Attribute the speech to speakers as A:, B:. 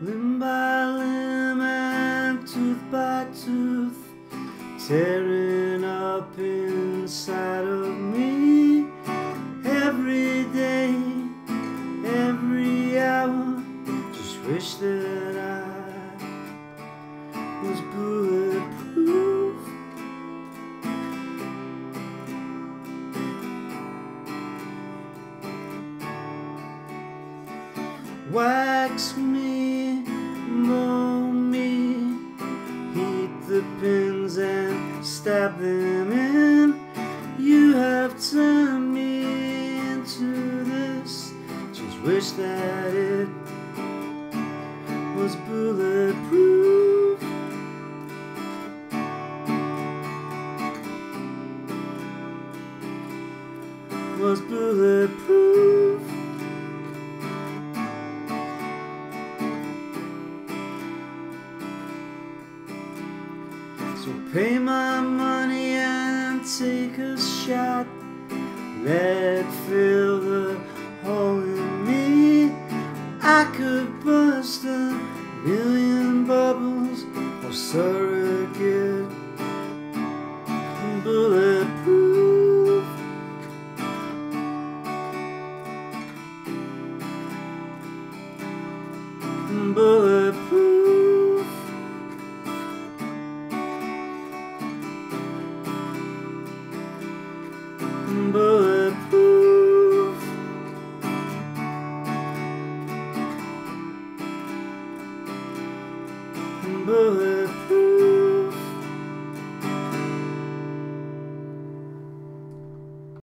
A: limb by limb and tooth by tooth, tearing up inside of me every day, every hour. Just wish that I was bulletproof. Wax me, mold me, heat the pins and stab them in. You have turned me into this. Just wish that it was bulletproof. Was bulletproof. So pay my money and take a shot. Let fill the hole in me. I could bust a million bubbles or surrogate. Bulletproof. Bulletproof.